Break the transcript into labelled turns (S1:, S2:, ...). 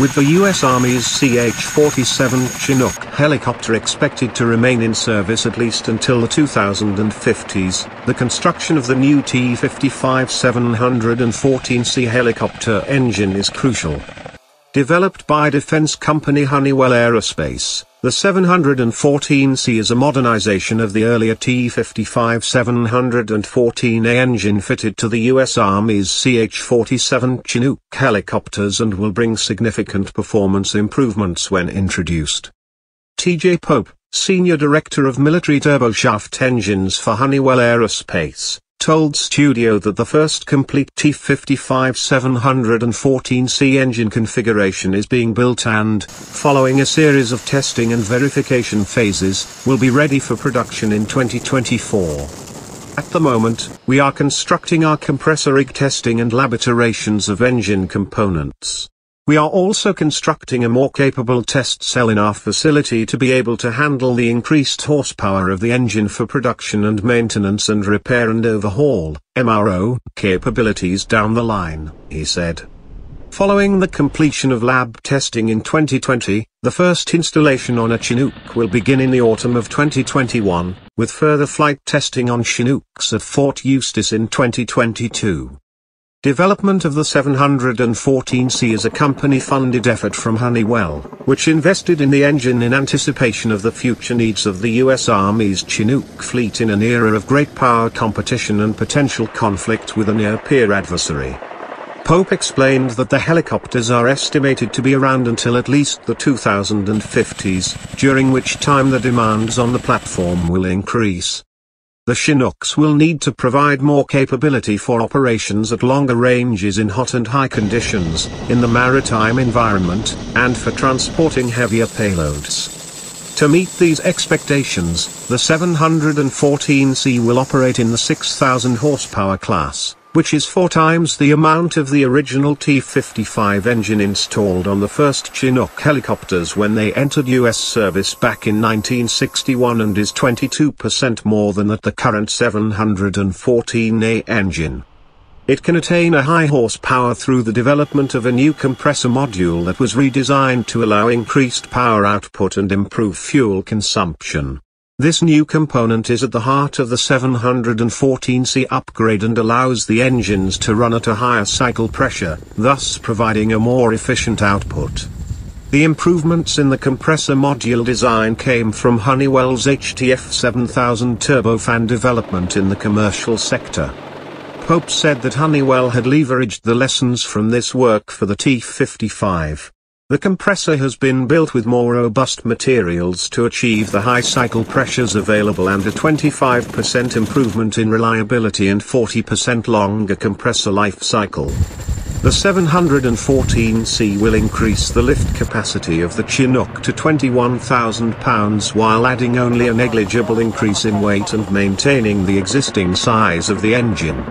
S1: With the US Army's CH-47 Chinook helicopter expected to remain in service at least until the 2050s, the construction of the new T-55 714C helicopter engine is crucial. Developed by defense company Honeywell Aerospace, the 714C is a modernization of the earlier T-55 714A engine fitted to the U.S. Army's CH-47 Chinook helicopters and will bring significant performance improvements when introduced. T.J. Pope, Senior Director of Military Turboshaft Engines for Honeywell Aerospace, told Studio that the first complete T-55 714C engine configuration is being built and, following a series of testing and verification phases, will be ready for production in 2024. At the moment, we are constructing our compressor rig testing and lab iterations of engine components. We are also constructing a more capable test cell in our facility to be able to handle the increased horsepower of the engine for production and maintenance and repair and overhaul, MRO, capabilities down the line, he said. Following the completion of lab testing in 2020, the first installation on a Chinook will begin in the autumn of 2021, with further flight testing on Chinooks at Fort Eustis in 2022. Development of the 714C is a company-funded effort from Honeywell, which invested in the engine in anticipation of the future needs of the U.S. Army's Chinook fleet in an era of great power competition and potential conflict with a near-peer adversary. Pope explained that the helicopters are estimated to be around until at least the 2050s, during which time the demands on the platform will increase. The Chinooks will need to provide more capability for operations at longer ranges in hot and high conditions, in the maritime environment, and for transporting heavier payloads. To meet these expectations, the 714C will operate in the 6,000 horsepower class which is four times the amount of the original T-55 engine installed on the first Chinook helicopters when they entered U.S. service back in 1961 and is 22% more than at the current 714A engine. It can attain a high horsepower through the development of a new compressor module that was redesigned to allow increased power output and improve fuel consumption. This new component is at the heart of the 714C upgrade and allows the engines to run at a higher cycle pressure, thus providing a more efficient output. The improvements in the compressor module design came from Honeywell's HTF 7000 turbofan development in the commercial sector. Pope said that Honeywell had leveraged the lessons from this work for the T55. The compressor has been built with more robust materials to achieve the high cycle pressures available and a 25% improvement in reliability and 40% longer compressor life cycle. The 714C will increase the lift capacity of the Chinook to 21,000 pounds while adding only a negligible increase in weight and maintaining the existing size of the engine.